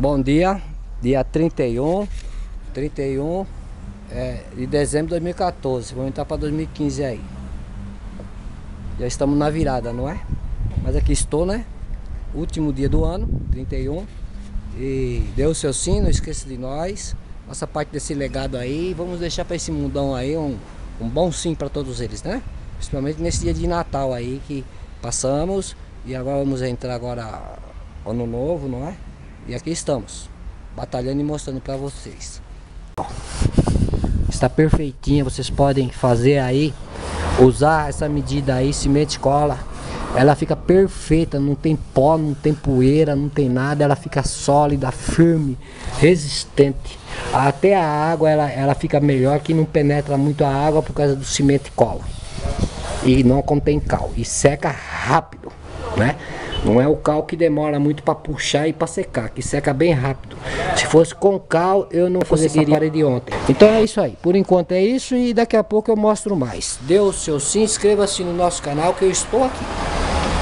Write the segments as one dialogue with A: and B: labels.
A: Bom dia, dia 31, 31 é, de dezembro de 2014, vamos entrar para 2015 aí. Já estamos na virada, não é? Mas aqui estou, né? Último dia do ano, 31. E dê o seu sim, não esqueça de nós. Nossa parte desse legado aí. Vamos deixar para esse mundão aí um, um bom sim para todos eles, né? Principalmente nesse dia de Natal aí que passamos. E agora vamos entrar agora ano novo, não é? E aqui estamos, batalhando e mostrando para vocês. Está perfeitinha, vocês podem fazer aí, usar essa medida aí, cimento cola. Ela fica perfeita, não tem pó, não tem poeira, não tem nada, ela fica sólida, firme, resistente. Até a água ela, ela fica melhor que não penetra muito a água por causa do cimento cola. E não contém cal. E seca rápido, né? Não é o cal que demora muito para puxar e para secar, que seca bem rápido. Se fosse com cal, eu não conseguiria de ontem. Então é isso aí. Por enquanto é isso e daqui a pouco eu mostro mais. Dê o seu sim, inscreva-se no nosso canal que eu estou aqui.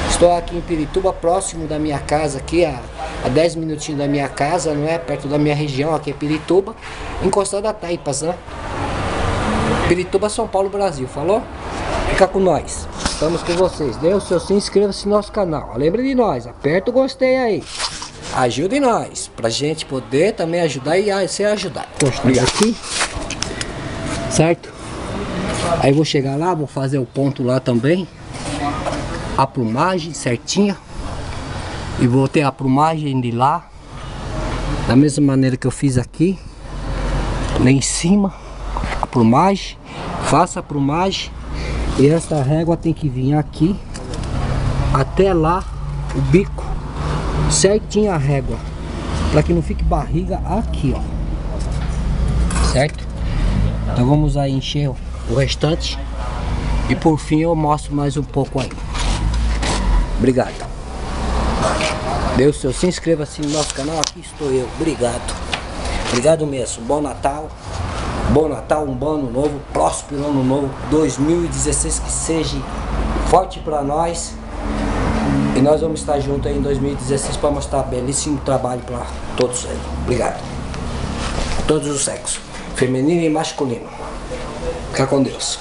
A: Estou aqui em Pirituba, próximo da minha casa aqui, a, a 10 minutinhos da minha casa, não é? Perto da minha região, aqui é Pirituba, encostado a Taipas, né? Pirituba, São Paulo, Brasil, falou? Fica com nós. Estamos com vocês. Dê o seu sim, inscreva-se no nosso canal. Lembre de nós, aperta o gostei aí. Ajude nós, pra gente poder também ajudar e ser ajudado. Postando aqui, certo? Aí vou chegar lá, vou fazer o ponto lá também a plumagem certinha e vou ter a plumagem de lá da mesma maneira que eu fiz aqui lá em cima a plumagem faça a plumagem e esta régua tem que vir aqui até lá o bico certinho a régua para que não fique barriga aqui ó certo então vamos aí encher o restante e por fim eu mostro mais um pouco aí Obrigado. O seu, se inscreva-se no nosso canal, aqui estou eu. Obrigado. Obrigado mesmo. Bom Natal. Bom Natal, um bom ano novo, próspero ano novo, 2016 que seja forte para nós. E nós vamos estar juntos aí em 2016 para mostrar belíssimo trabalho para todos aí. Obrigado. Todos os sexos, feminino e masculino. Fica com Deus.